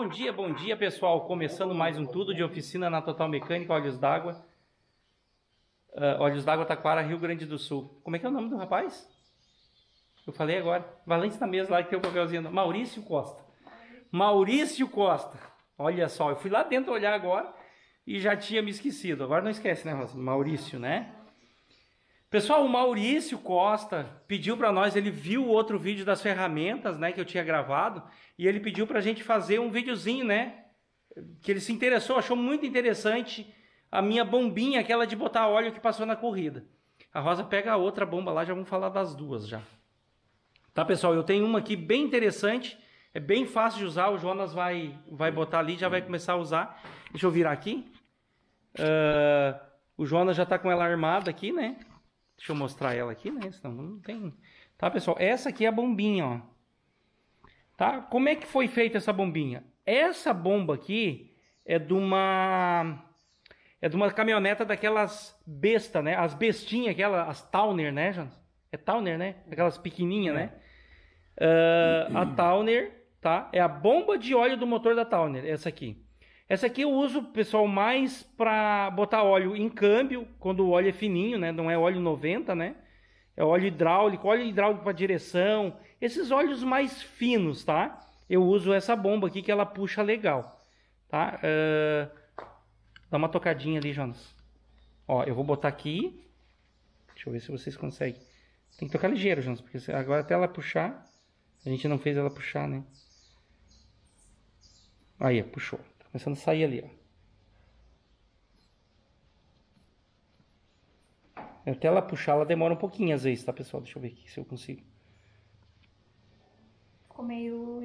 Bom dia, bom dia pessoal. Começando mais um tudo de oficina na Total Mecânica Olhos d'Água. Uh, Olhos d'Água Taquara, Rio Grande do Sul. Como é que é o nome do rapaz? Eu falei agora. Valente na mesa lá que tem o papelzinho. Maurício Costa. Maurício Costa. Olha só, eu fui lá dentro olhar agora e já tinha me esquecido. Agora não esquece, né, Rosa? Maurício, né? Pessoal, o Maurício Costa pediu para nós, ele viu o outro vídeo das ferramentas, né, que eu tinha gravado, e ele pediu para a gente fazer um videozinho, né, que ele se interessou, achou muito interessante a minha bombinha, aquela de botar óleo que passou na corrida. A Rosa pega a outra bomba lá, já vamos falar das duas já. Tá, pessoal, eu tenho uma aqui bem interessante, é bem fácil de usar, o Jonas vai, vai botar ali, já vai começar a usar. Deixa eu virar aqui. Uh, o Jonas já está com ela armada aqui, né? Deixa eu mostrar ela aqui, né? Senão não tem. Tá, pessoal? Essa aqui é a bombinha, ó. Tá? Como é que foi feita essa bombinha? Essa bomba aqui é de uma é de uma caminhoneta daquelas besta, né? As bestinhas, aquelas, as Towner, né, Jonas? É Towner, né? Aquelas pequenininhas, é. né? Uh, a Towner, tá? É a bomba de óleo do motor da Towner, essa aqui. Essa aqui eu uso, pessoal, mais para botar óleo em câmbio, quando o óleo é fininho, né? Não é óleo 90, né? É óleo hidráulico, óleo hidráulico para direção. Esses óleos mais finos, tá? Eu uso essa bomba aqui que ela puxa legal, tá? Uh, dá uma tocadinha ali, Jonas. Ó, eu vou botar aqui. Deixa eu ver se vocês conseguem. Tem que tocar ligeiro, Jonas, porque agora até ela puxar... A gente não fez ela puxar, né? Aí, puxou. Começando a sair ali, ó. Até ela puxar, ela demora um pouquinho às vezes, tá, pessoal? Deixa eu ver aqui se eu consigo. Ficou meio...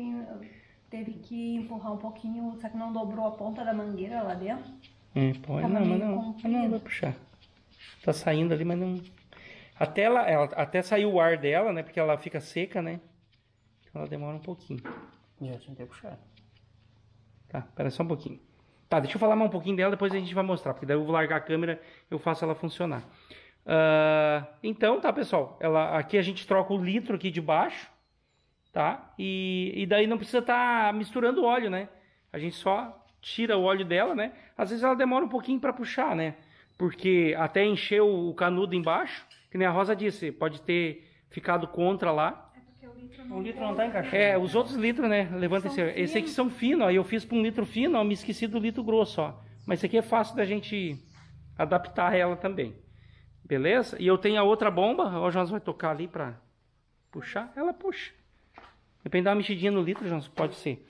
Teve que empurrar um pouquinho, só que não dobrou a ponta da mangueira lá dentro. Hum, pode, não, mas não, não vai puxar. Tá saindo ali, mas não... Até, ela, ela, até sair o ar dela, né? Porque ela fica seca, né? Então ela demora um pouquinho. Já tentei puxar. Tá, espera só um pouquinho. Tá, deixa eu falar mais um pouquinho dela, depois a gente vai mostrar, porque daí eu vou largar a câmera eu faço ela funcionar. Uh, então, tá, pessoal, ela, aqui a gente troca o litro aqui de baixo, tá? E, e daí não precisa estar tá misturando óleo, né? A gente só tira o óleo dela, né? Às vezes ela demora um pouquinho para puxar, né? Porque até encher o canudo embaixo, que nem a Rosa disse, pode ter ficado contra lá, o litro não tá encaixado. É, os outros litros, né? Levanta esse. Finos. Esse aqui são finos, ó. Eu fiz para um litro fino, ó. Me esqueci do litro grosso, ó. Mas esse aqui é fácil da gente adaptar ela também. Beleza? E eu tenho a outra bomba. Ó, o Jonas vai tocar ali para puxar. Ela puxa. Depende da mexidinha no litro, Jonas. Pode ser.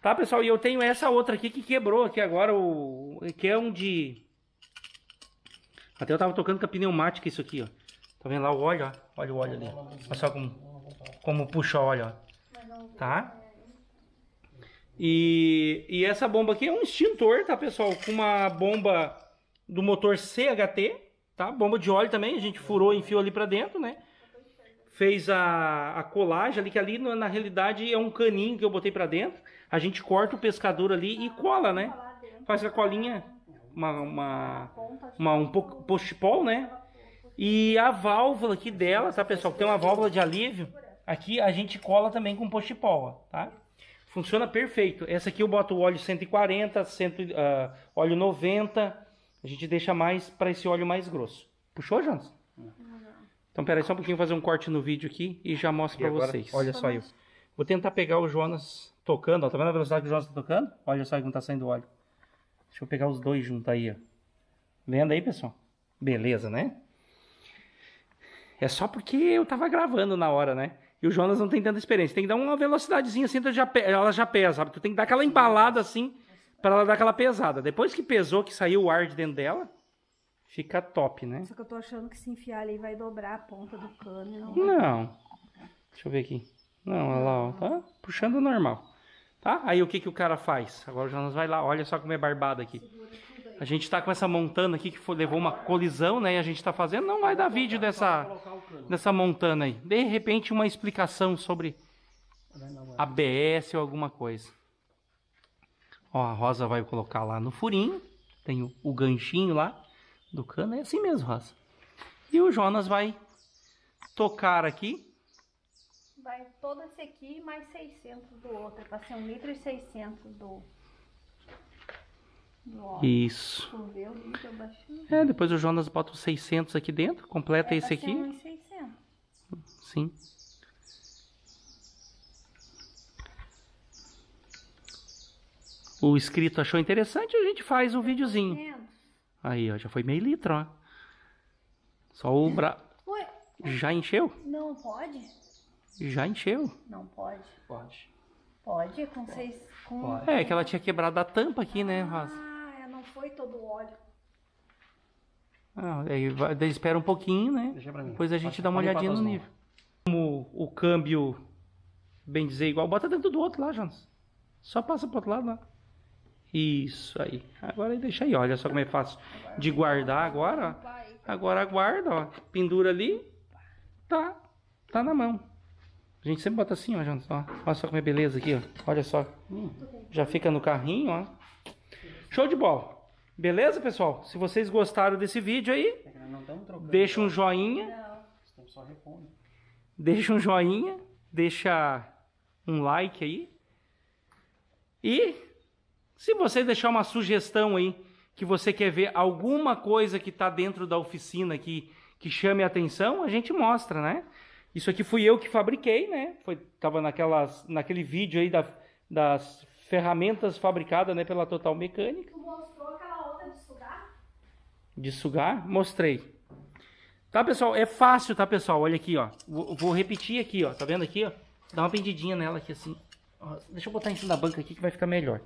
Tá, pessoal? E eu tenho essa outra aqui que quebrou aqui agora. O... Que é um de... Até eu tava tocando com a pneumática isso aqui, ó. Tá vendo lá o óleo, ó? Olha o óleo ali. Olha só como como puxa óleo, ó. Tá? E, e essa bomba aqui é um extintor, tá, pessoal? Com uma bomba do motor CHT, tá? Bomba de óleo também, a gente furou e enfiou ali pra dentro, né? Fez a, a colagem ali, que ali na realidade é um caninho que eu botei pra dentro. A gente corta o pescador ali e cola, né? Faz a colinha, uma, uma, uma um post-pol, né? E a válvula aqui dela, tá, pessoal? Tem uma válvula de alívio Aqui a gente cola também com post-pol, tá? Funciona perfeito. Essa aqui eu boto o óleo 140, 100, uh, óleo 90. A gente deixa mais para esse óleo mais grosso. Puxou, Jonas? Não. Então, peraí só um pouquinho, fazer um corte no vídeo aqui e já mostro para vocês. Olha só eu. Vou tentar pegar o Jonas tocando, ó. Tá vendo a velocidade que o Jonas tá tocando? Olha só como tá saindo óleo. Deixa eu pegar os dois juntos aí, ó. Vendo aí, pessoal? Beleza, né? É só porque eu tava gravando na hora, né? E o Jonas não tem tanta experiência. Tem que dar uma velocidadezinha assim, já, ela já pesa, sabe? Tu tem que dar aquela embalada assim, para ela dar aquela pesada. Depois que pesou, que saiu o ar de dentro dela, fica top, né? Só que eu tô achando que se enfiar ali vai dobrar a ponta do cano. Não. não. Deixa eu ver aqui. Não, olha lá, ó. Tá puxando normal. Tá? Aí o que, que o cara faz? Agora o Jonas vai lá, olha só como é barbado aqui. A gente está com essa montana aqui que foi, levou uma colisão, né? E a gente está fazendo. Não vai dar vídeo dessa, dessa montana aí. De repente, uma explicação sobre ABS ou alguma coisa. Ó, a Rosa vai colocar lá no furinho. Tem o, o ganchinho lá do cano. É assim mesmo, Rosa. E o Jonas vai tocar aqui. Vai todo esse aqui mais 600 do outro. É pra ser 1 litro e 600 do, óleo. Isso. É, depois o Jonas bota os 600 aqui dentro, completa É esse ser aqui. 1 600. Sim. O inscrito achou interessante, a gente faz um videozinho. 500. Aí, ó, já foi meio litro, ó. Só o bra... Ué, Já encheu? não pode? Já encheu. Não pode. Pode. Pode com seis. Com... É, que ela tinha quebrado a tampa aqui, né, Rosa? Foi todo o óleo. Ah, aí vai- daí espera um pouquinho, né? Deixa pra mim. Depois a gente Pode- dá uma olhadinha no nível. Como o câmbio, bem dizer, igual, bota dentro do outro lá, Jonas. Só passa pro outro lado lá. Isso aí. Agora deixa aí, olha só como é fácil de guardar agora. Agora guarda, ó. Pendura ali. Tá. Tá na mão. A gente sempre bota assim, ó, Jonas. Ó. Olha só como é beleza aqui, ó. Olha só. Já fica no carrinho, ó. Show de bola. Beleza, pessoal? Se vocês gostaram desse vídeo aí, É deixa um joinha. Deixa um joinha. Deixa um like aí. E se você deixar uma sugestão aí, que você quer ver alguma coisa que está dentro da oficina que, que chame a atenção, a gente mostra, né? Isso aqui fui eu que fabriquei, né? Foi, tava naquelas, naquele vídeo aí da, das ferramentas fabricadas né, pela Total Mecânica. Tu mostrou aquela outra de sugar? De sugar, mostrei. Tá, pessoal? É fácil, tá, pessoal? Olha aqui, ó. Vou, vou repetir aqui, ó. Tá vendo aqui, ó? Dá uma pendidinha nela aqui, assim. Ó, deixa eu botar em cima da banca aqui que vai ficar melhor.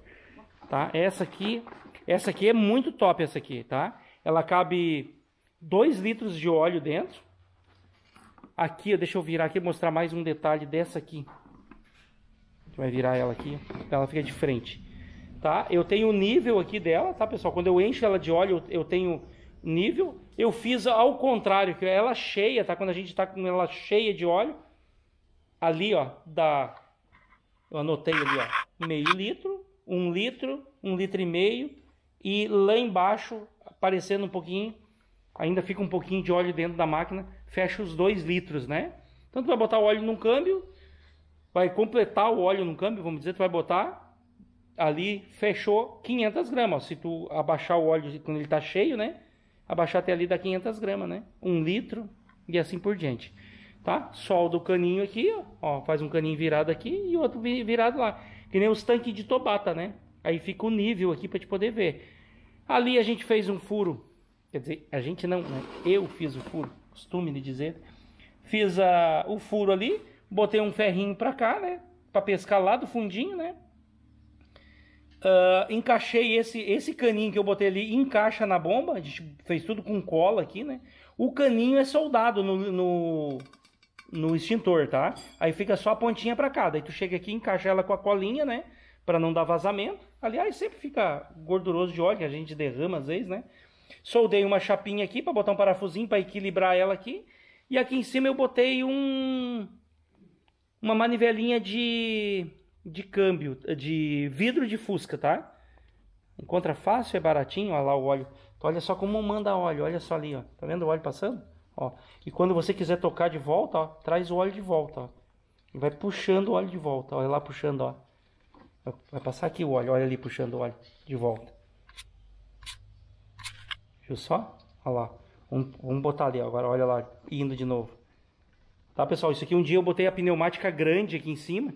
Tá? Essa aqui, essa aqui é muito top, essa aqui, tá? Ela cabe 2 litros de óleo dentro. Aqui, ó, deixa eu virar aqui e mostrar mais um detalhe dessa aqui. Vai virar ela aqui, ela fica de frente. Tá? Eu tenho o nível aqui dela, tá, pessoal? Quando eu encho ela de óleo, eu tenho nível. Eu fiz ao contrário, que ela cheia, tá? Quando a gente tá com ela cheia de óleo, ali, ó, dá. Eu anotei ali, ó, meio litro, um litro, um litro e meio, e lá embaixo, aparecendo um pouquinho, ainda fica um pouquinho de óleo dentro da máquina, fecha os dois litros, né? Então tu vai botar o óleo num câmbio, vai completar o óleo num câmbio, vamos dizer, tu vai botar ali, fechou 500 gramas. Se tu abaixar o óleo quando ele tá cheio, né? Abaixar até ali dá 500 gramas, né? Um litro e assim por diante. Tá? Solda o caninho aqui, ó. Faz um caninho virado aqui e outro vi- virado lá. Que nem os tanques de Tobata, né? Aí fica o nível aqui pra te poder ver. Ali a gente fez um furo. Quer dizer, a gente não, né? Eu fiz o furo, costume de dizer. Fiz a, o furo ali, botei um ferrinho pra cá, né? Pra pescar lá do fundinho, né? Ah, encaixei esse, esse caninho que eu botei ali, encaixa na bomba. A gente fez tudo com cola aqui, né? O caninho é soldado no, no, no extintor, tá? Aí fica só a pontinha pra cá. Daí tu chega aqui, encaixa ela com a colinha, né? Pra não dar vazamento. Aliás, sempre fica gorduroso de óleo, que a gente derrama às vezes, né? Soldei uma chapinha aqui pra botar um parafusinho pra equilibrar ela aqui. E aqui em cima eu botei um uma manivelinha de de câmbio, de vidro de fusca, tá? Encontra fácil, é baratinho, olha lá o óleo. Então, olha só como manda óleo, olha só ali, ó. Tá vendo o óleo passando? Ó. E quando você quiser tocar de volta, ó, traz o óleo de volta, ó. E vai puxando o óleo de volta, olha lá puxando, ó. Vai passar aqui o óleo, olha ali puxando o óleo de volta. Viu só? Olha lá. Vamos, vamos botar ali, ó. agora olha lá, indo de novo. Tá, pessoal? Isso aqui um dia eu botei a pneumática grande aqui em cima.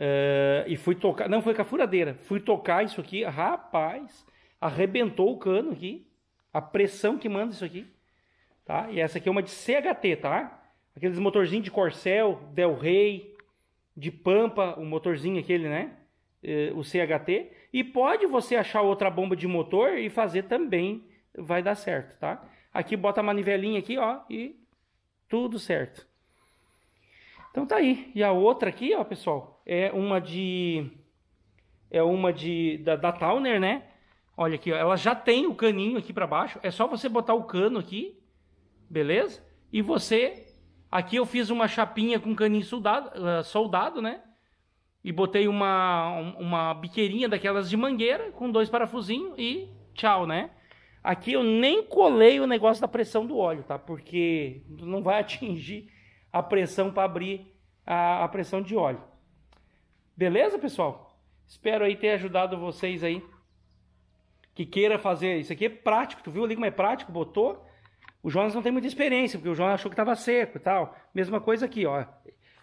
É, e fui tocar. Não, foi com a furadeira. Fui tocar isso aqui. Rapaz, arrebentou o cano aqui. A pressão que manda isso aqui. Tá? E essa aqui é uma de CHT, tá? Aqueles motorzinhos de Corcel, Del Rey, de Pampa, o motorzinho aquele, né? É, o CHT. E pode você achar outra bomba de motor e fazer também. Vai dar certo, tá? Aqui bota a manivelinha aqui, ó. E tudo certo. Então tá aí. E a outra aqui, ó, pessoal, é uma de é uma de da, da Towner, né? Olha aqui, ó, ela já tem o caninho aqui para baixo. É só você botar o cano aqui, beleza? E você aqui eu fiz uma chapinha com caninho soldado, ah, soldado, né? E botei uma uma biqueirinha daquelas de mangueira com dois parafusinhos e tchau, né? Aqui eu nem colei o negócio da pressão do óleo, tá? Porque não vai atingir a pressão para abrir a, a pressão de óleo. Beleza, pessoal? Espero aí ter ajudado vocês aí que queira fazer. Isso aqui é prático, tu viu ali como é prático? Botou. O Jonas não tem muita experiência, porque o Jonas achou que estava seco e tal. Mesma coisa aqui, ó.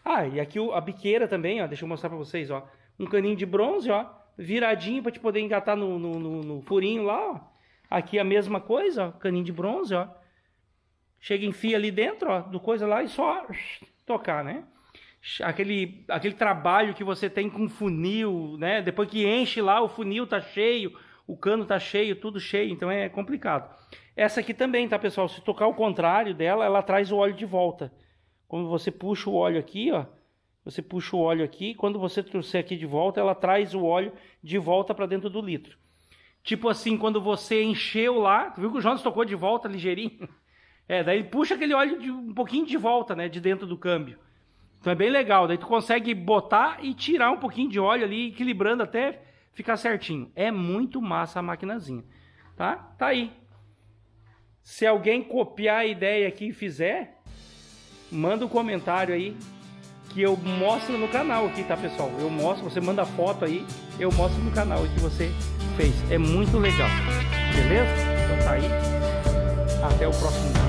Ah, e aqui a biqueira também, ó. Deixa eu mostrar para vocês, ó. Um caninho de bronze, ó. Viradinho para te poder engatar no, no, no, no, furinho lá, ó. Aqui a mesma coisa, ó. Caninho de bronze, ó. Chega, enfia ali dentro, ó, do coisa lá e só tocar, né? Aquele, aquele trabalho que você tem com funil, né? Depois que enche lá, o funil tá cheio, o cano tá cheio, tudo cheio, então é complicado. Essa aqui também, tá, pessoal? Se tocar o contrário dela, ela traz o óleo de volta. Quando você puxa o óleo aqui, ó, você puxa o óleo aqui, quando você trouxer aqui de volta, ela traz o óleo de volta para dentro do litro. Tipo assim, quando você encheu lá, viu que o Jonas tocou de volta ligeirinho? É, daí puxa aquele óleo de, um pouquinho de volta, né, de dentro do câmbio. Então é bem legal, daí tu consegue botar e tirar um pouquinho de óleo ali, equilibrando até ficar certinho. É muito massa a maquinazinha, tá? Tá aí. Se alguém copiar a ideia aqui e fizer, manda um comentário aí que eu mostro no canal aqui, tá, pessoal? Eu mostro, você manda foto aí, eu mostro no canal que você fez. É muito legal. Beleza? Então tá aí. Até o próximo vídeo.